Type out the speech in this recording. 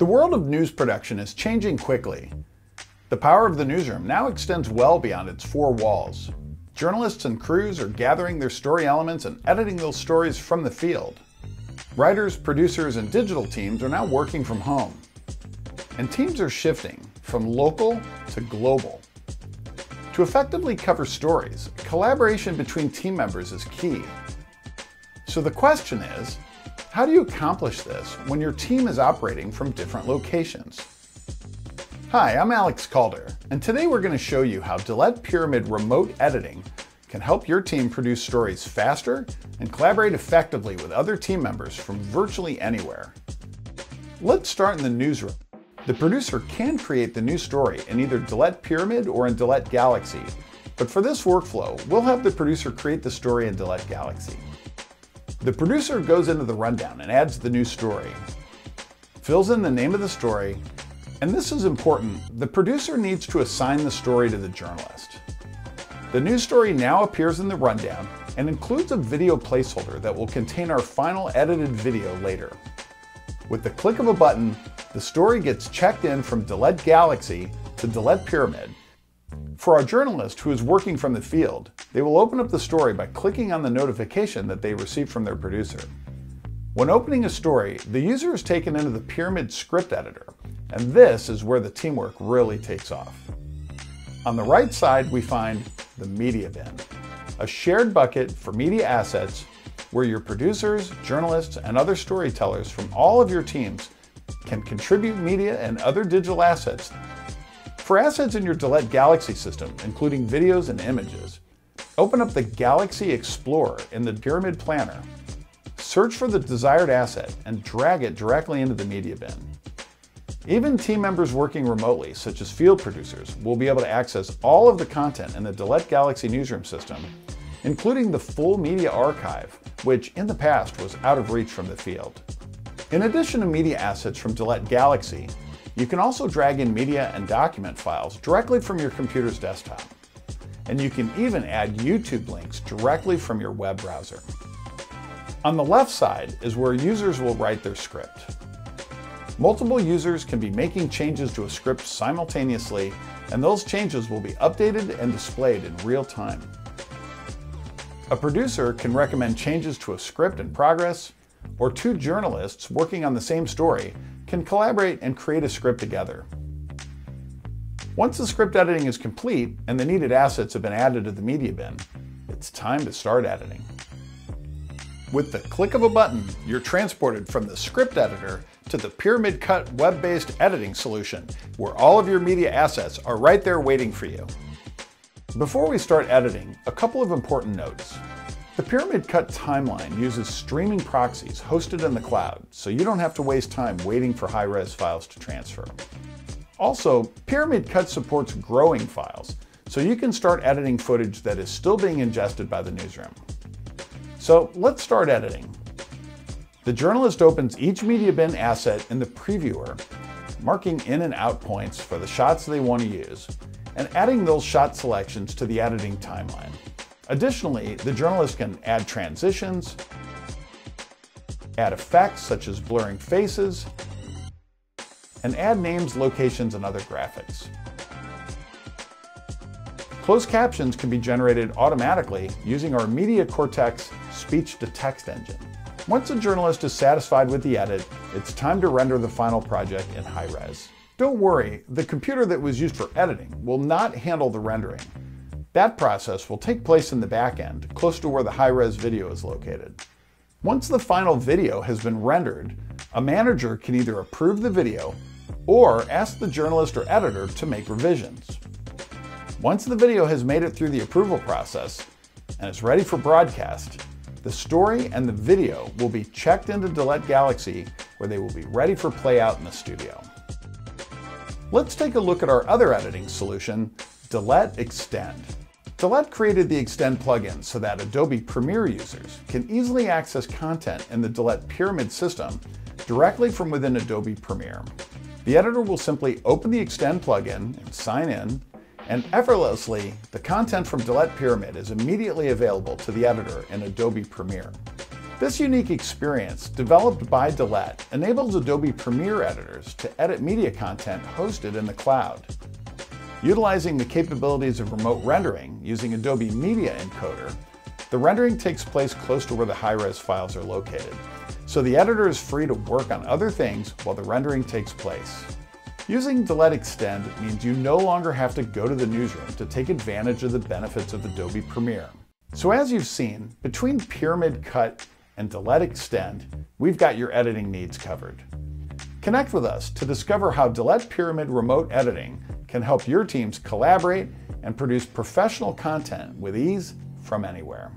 The world of news production is changing quickly. The power of the newsroom now extends well beyond its four walls. Journalists and crews are gathering their story elements and editing those stories from the field. Writers, producers, and digital teams are now working from home. And teams are shifting from local to global. To effectively cover stories, collaboration between team members is key. So the question is, how do you accomplish this when your team is operating from different locations? Hi, I'm Alex Calder, and today we're going to show you how Dalet Pyramid Remote Editing can help your team produce stories faster and collaborate effectively with other team members from virtually anywhere. Let's start in the newsroom. The producer can create the new story in either Dalet Pyramid or in Dalet Galaxy, but for this workflow, we'll have the producer create the story in Dalet Galaxy. The producer goes into the rundown and adds the new story, fills in the name of the story, and this is important, the producer needs to assign the story to the journalist. The news story now appears in the rundown and includes a video placeholder that will contain our final edited video later. With the click of a button, the story gets checked in from Dalet Galaxy to Dalet Pyramid. For our journalist who is working from the field, they will open up the story by clicking on the notification that they received from their producer. When opening a story, the user is taken into the Pyramid script editor, and this is where the teamwork really takes off. On the right side, we find the Media Bin, a shared bucket for media assets where your producers, journalists, and other storytellers from all of your teams can contribute media and other digital assets. For assets in your Dalet Galaxy system, including videos and images, Open up the Galaxy Explorer in the Pyramid Planner. Search for the desired asset and drag it directly into the media bin. Even team members working remotely, such as field producers, will be able to access all of the content in the Dalet Galaxy newsroom system, including the full media archive, which in the past was out of reach from the field. In addition to media assets from Dalet Galaxy, you can also drag in media and document files directly from your computer's desktop and you can even add YouTube links directly from your web browser. On the left side is where users will write their script. Multiple users can be making changes to a script simultaneously, and those changes will be updated and displayed in real time. A producer can recommend changes to a script in progress, or two journalists working on the same story can collaborate and create a script together. Once the script editing is complete and the needed assets have been added to the media bin, it's time to start editing. With the click of a button, you're transported from the script editor to the Pyramid Cut web-based editing solution, where all of your media assets are right there waiting for you. Before we start editing, a couple of important notes. The Pyramid Cut timeline uses streaming proxies hosted in the cloud, so you don't have to waste time waiting for high-res files to transfer. Also, Pyramid Cut supports growing files, so you can start editing footage that is still being ingested by the newsroom. So let's start editing. The journalist opens each media bin asset in the previewer, marking in and out points for the shots they want to use, and adding those shot selections to the editing timeline. Additionally, the journalist can add transitions, add effects such as blurring faces, and add names, locations, and other graphics. Closed captions can be generated automatically using our Media Cortex speech-to-text engine. Once a journalist is satisfied with the edit, it's time to render the final project in high res. Don't worry, the computer that was used for editing will not handle the rendering. That process will take place in the back end, close to where the high-res video is located. Once the final video has been rendered, a manager can either approve the video or ask the journalist or editor to make revisions. Once the video has made it through the approval process and is ready for broadcast, the story and the video will be checked into Dalet Galaxy where they will be ready for play out in the studio. Let's take a look at our other editing solution, Dalet Extend. Dalet created the Extend plugin so that Adobe Premiere users can easily access content in the Dalet Pyramid system directly from within Adobe Premiere. The editor will simply open the Extend plugin and sign in, and effortlessly, the content from Dalet Pyramid is immediately available to the editor in Adobe Premiere. This unique experience, developed by Dalet, enables Adobe Premiere editors to edit media content hosted in the cloud. Utilizing the capabilities of remote rendering using Adobe Media Encoder, the rendering takes place close to where the high-res files are located, so the editor is free to work on other things while the rendering takes place. Using Dalet Extend means you no longer have to go to the newsroom to take advantage of the benefits of Adobe Premiere. So as you've seen, between Pyramid Cut and Dalet Extend, we've got your editing needs covered. Connect with us to discover how Dalet Pyramid Remote Editing can help your teams collaborate and produce professional content with ease from anywhere.